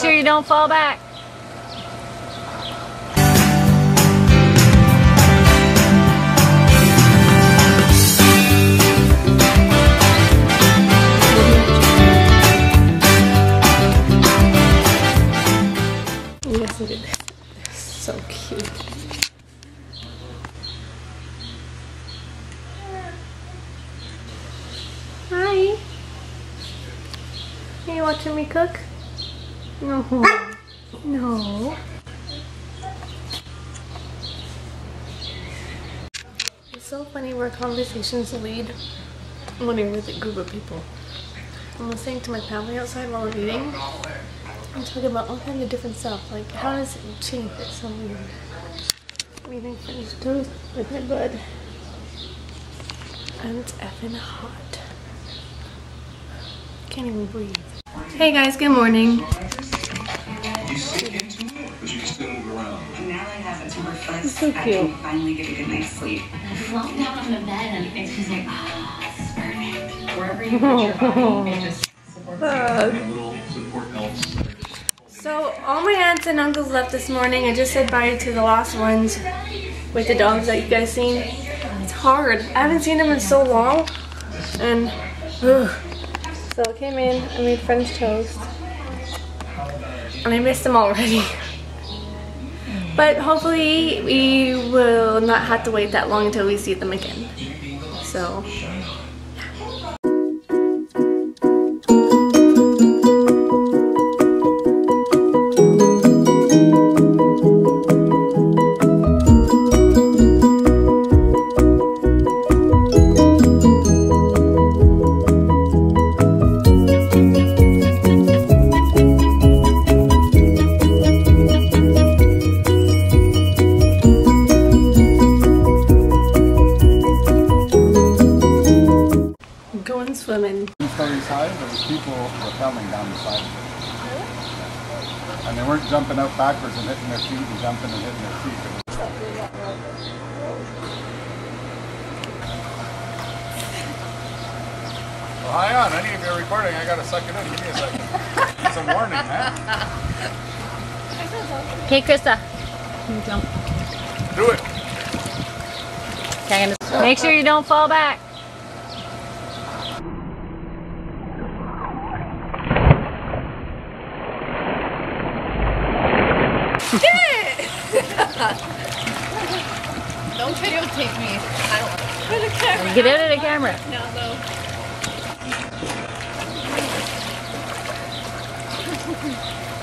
sure you don't fall back. Yes. They're so cute. Hi. Are you watching me cook? No. No. It's so funny where conversations lead when you're with a group of people. I'm listening to my family outside while I'm eating. I'm talking about all kinds of different stuff. Like, how does it change it so weird? I'm eating French toast with my bud. And it's effing hot. Can't even breathe. Hey guys, good morning. You sink into it, but you can still move around. And now I have it to reflect. It's so I cute. can finally get a good night's sleep. Flop down on the bed and, and she's like, ah, this is perfect. Wherever you put your body, it just supports you. Little support helps. So, all my aunts and uncles left this morning. I just said bye to the last ones with the dogs that you guys seen. It's hard. I haven't seen them in so long. And, ugh. So I came in, I made French toast. And I missed them already. But hopefully we will not have to wait that long until we see them again. So, down the side. And they weren't jumping out backwards and hitting their feet and jumping and hitting their feet. It Well, hang on, any of you are recording, I gotta suck it in. Give me a second. It's a warning, man. Okay, Krista. Jump. Do it. Okay, make sure you don't fall back. Don't videotape me. I don't want to. the camera. Get out of the camera. No, no.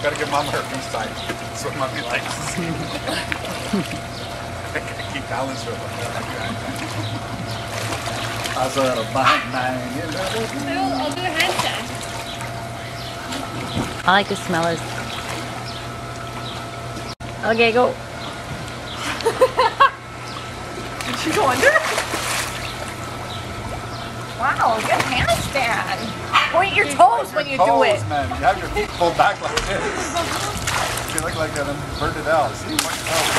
Gotta give mama her peace sign. That's what mommy likes. Keep balance with them. I saw a bang bang. I'll, I'll do a handstand. I like the smellers. Okay, go. Did she go under? Wow, good handstand. Point your toes when you do it. man. You have your feet pulled back like this. You look like an inverted L. See, point your toes.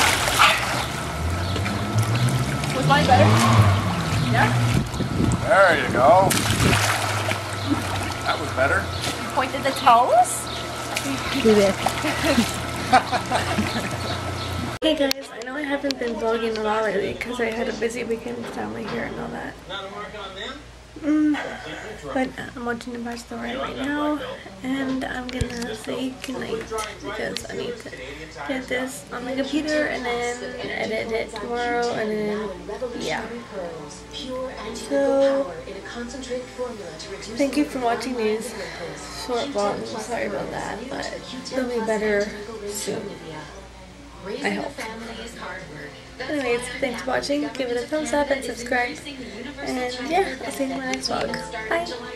Was mine better? Yeah? There you go. That was better. You pointed the toes? Do this. Hey guys, I know I haven't been vlogging a lot lately because I had a busy weekend with family here and all that. Mm, but I'm watching The Bachelorette right now and I'm gonna say goodnight because I need to get this on my computer and then edit it tomorrow and then, yeah. So, thank you for watching these short vlogs. Sorry about that, but they'll be better soon. I hope. Anyways, thanks for watching. Give it a thumbs up and subscribe. And yeah, I'll see you in my next vlog. Bye.